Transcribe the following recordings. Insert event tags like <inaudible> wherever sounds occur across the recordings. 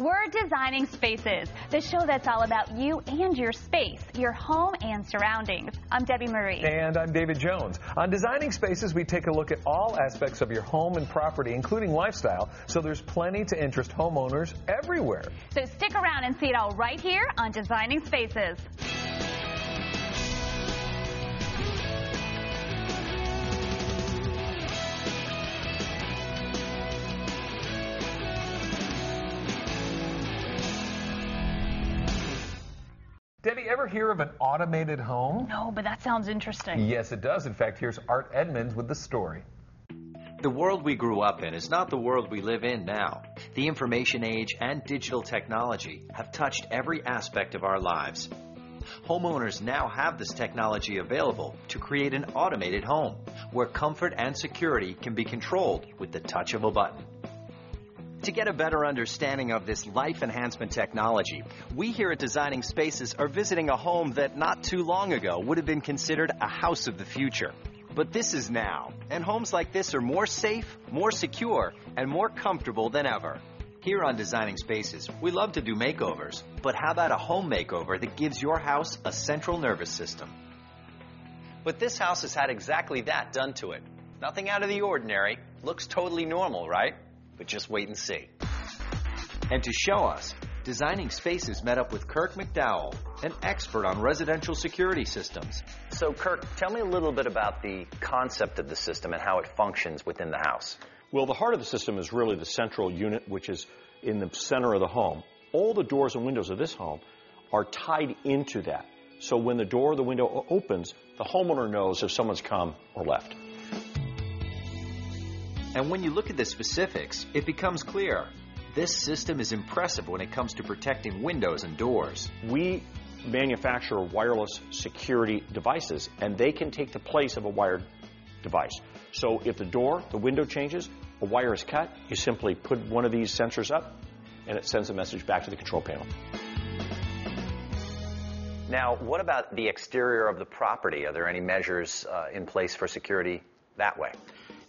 We're Designing Spaces, the show that's all about you and your space, your home and surroundings. I'm Debbie Marie. And I'm David Jones. On Designing Spaces, we take a look at all aspects of your home and property, including lifestyle, so there's plenty to interest homeowners everywhere. So stick around and see it all right here on Designing Spaces. Debbie, ever hear of an automated home? No, but that sounds interesting. Yes, it does. In fact, here's Art Edmonds with the story. The world we grew up in is not the world we live in now. The information age and digital technology have touched every aspect of our lives. Homeowners now have this technology available to create an automated home where comfort and security can be controlled with the touch of a button. To get a better understanding of this life enhancement technology, we here at Designing Spaces are visiting a home that not too long ago would have been considered a house of the future. But this is now, and homes like this are more safe, more secure, and more comfortable than ever. Here on Designing Spaces, we love to do makeovers, but how about a home makeover that gives your house a central nervous system? But this house has had exactly that done to it. Nothing out of the ordinary, looks totally normal, right? But just wait and see. And to show us, Designing Spaces met up with Kirk MacDowell, an expert on residential security systems. So, Kirk, tell me a little bit about the concept of the system and how it functions within the house. Well, the heart of the system is really the central unit, which is in the center of the home. All the doors and windows of this home are tied into that. So when the door or the window opens, the homeowner knows if someone's come or left. And when you look at the specifics, it becomes clear. This system is impressive when it comes to protecting windows and doors. We manufacture wireless security devices, and they can take the place of a wired device. So if the door, the window changes, a wire is cut, you simply put one of these sensors up, and it sends a message back to the control panel. Now, what about the exterior of the property? Are there any measures uh, in place for security that way?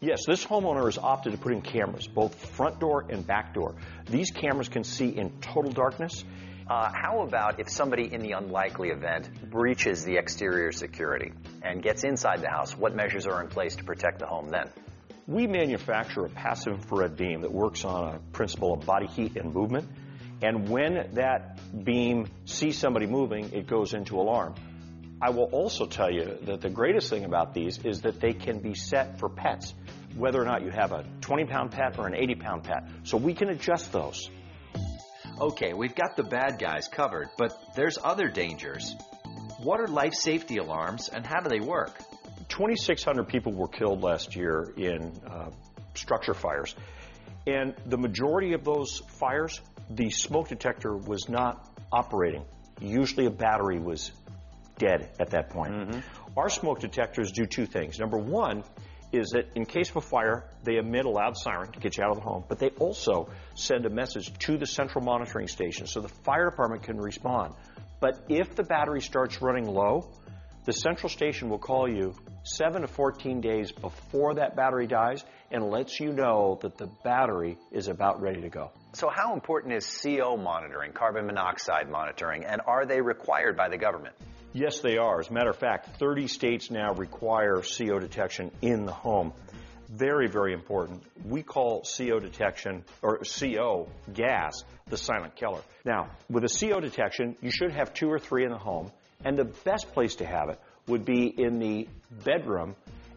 Yes, this homeowner has opted to put in cameras, both front door and back door. These cameras can see in total darkness. Uh, how about if somebody in the unlikely event breaches the exterior security and gets inside the house? What measures are in place to protect the home then? We manufacture a passive infrared beam that works on a principle of body heat and movement. And when that beam sees somebody moving, it goes into alarm. I will also tell you that the greatest thing about these is that they can be set for pets, whether or not you have a 20 pound pet or an 80 pound pet. So we can adjust those. Okay, we've got the bad guys covered, but there's other dangers. What are life safety alarms and how do they work? 2,600 people were killed last year in uh, structure fires. And the majority of those fires, the smoke detector was not operating. Usually a battery was dead at that point. Mm-hmm. Our smoke detectors do two things. Number one is that in case of a fire, they emit a loud siren to get you out of the home, but they also send a message to the central monitoring station so the fire department can respond. But if the battery starts running low, the central station will call you 7 to 14 days before that battery dies and lets you know that the battery is about ready to go. So, how important is CO monitoring, carbon monoxide monitoring, and are they required by the government? Yes, they are. As a matter of fact, 30 states now require CO detection in the home. Very, very important. We call CO detection, or CO gas, the silent killer. Now, with a CO detection, you should have two or three in the home, and the best place to have it would be in the bedroom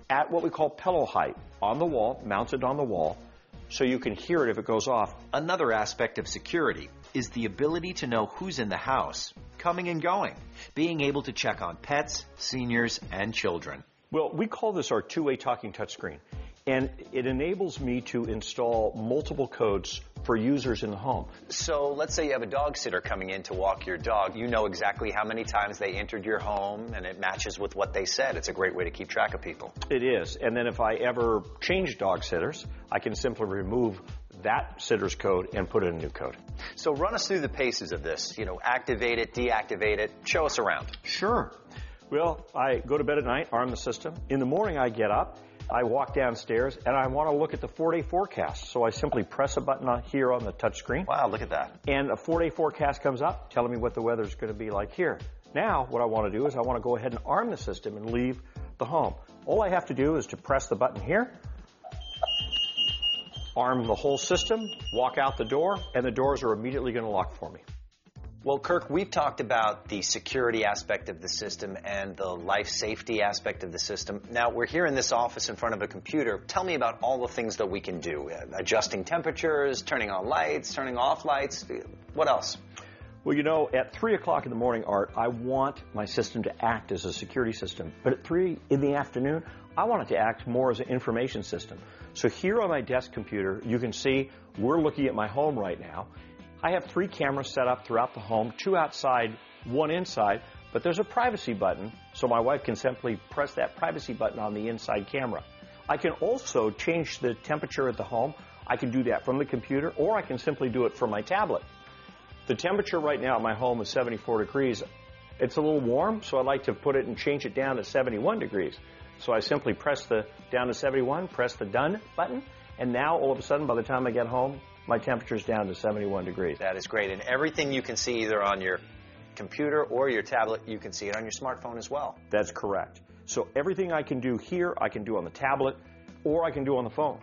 at what we call pillow height, on the wall, mounted on the wall, so you can hear it if it goes off. Another aspect of security is the ability to know who's in the house, coming and going, being able to check on pets, seniors, and children. Well, we call this our two-way talking touchscreen, and it enables me to install multiple codes for users in the home. So let's say you have a dog sitter coming in to walk your dog. You know exactly how many times they entered your home and it matches with what they said. It's a great way to keep track of people. It is. And then if I ever change dog sitters, I can simply remove that sitter's code and put in a new code. So run us through the paces of this. You know, activate it, deactivate it, show us around. Sure. Well, I go to bed at night, arm the system. In the morning, I get up. I walk downstairs and I want to look at the four day forecast. So I simply press a button on here on the touchscreen. Wow, look at that. And a four day forecast comes up telling me what the weather's going to be like here. Now, what I want to do is I want to go ahead and arm the system and leave the home. All I have to do is to press the button here, arm the whole system, walk out the door, and the doors are immediately going to lock for me. Well, Kirk, we've talked about the security aspect of the system and the life safety aspect of the system. Now, we're here in this office in front of a computer. Tell me about all the things that we can do uh, adjusting temperatures, turning on lights, turning off lights. What else? Well, you know, at 3 o'clock in the morning, Art, I want my system to act as a security system. But at 3 in the afternoon, I want it to act more as an information system. So here on my desk computer, you can see we're looking at my home right now. I have three cameras set up throughout the home, two outside, one inside, but there's a privacy button, so my wife can simply press that privacy button on the inside camera. I can also change the temperature at the home. I can do that from the computer, or I can simply do it from my tablet. The temperature right now at my home is 74 degrees. It's a little warm, so I like to put it and change it down to 71 degrees. So I simply press the down to 71, press the done button, and now all of a sudden by the time I get home, my temperature is down to 71 degrees. That is great. And everything you can see either on your computer or your tablet, you can see it on your smartphone as well. That's correct. So everything I can do here, I can do on the tablet, or I can do on the phone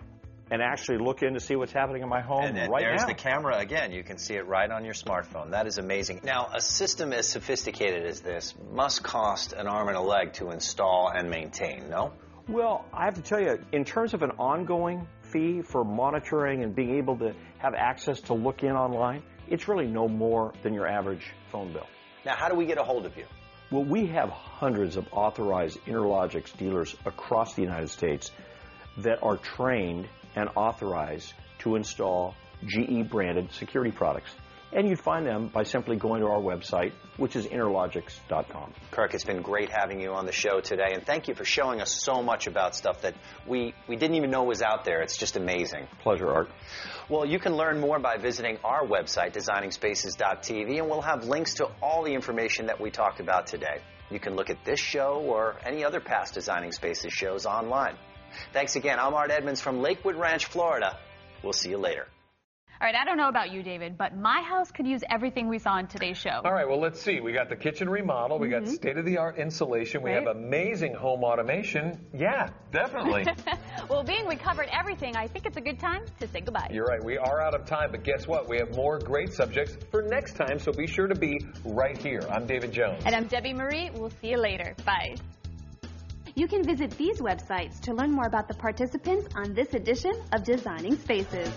and actually look in to see what's happening in my home and, and right there's now. the camera again. You can see it right on your smartphone. That is amazing. Now, a system as sophisticated as this must cost an arm and a leg to install and maintain, no? Well, I have to tell you, in terms of an ongoing fee for monitoring and being able to have access to look in online, it's really no more than your average phone bill. Now, how do we get a hold of you? Well, we have hundreds of authorized Interlogix dealers across the United States that are trained and authorized to install GE branded security products. And you'd find them by simply going to our website, which is interlogix.com. Kirk, it's been great having you on the show today, and thank you for showing us so much about stuff that we, we didn't even know was out there. It's just amazing. Pleasure, Art. Well, you can learn more by visiting our website, designingspaces.tv, and we'll have links to all the information that we talked about today. You can look at this show or any other past Designing Spaces shows online. Thanks again. I'm Art Edmonds from Lakewood Ranch, Florida. We'll see you later. All right, I don't know about you, David, but my house could use everything we saw in today's show. All right, well, let's see. We got the kitchen remodel. We got mm-hmm. state of the art insulation. We Right. have amazing home automation. Yeah, definitely. <laughs> well, being we covered everything, I think it's a good time to say goodbye. You're right. We are out of time, but guess what? We have more great subjects for next time, so be sure to be right here. I'm David Jones. And I'm Debbie Marie. We'll see you later. Bye. You can visit these websites to learn more about the participants on this edition of Designing Spaces.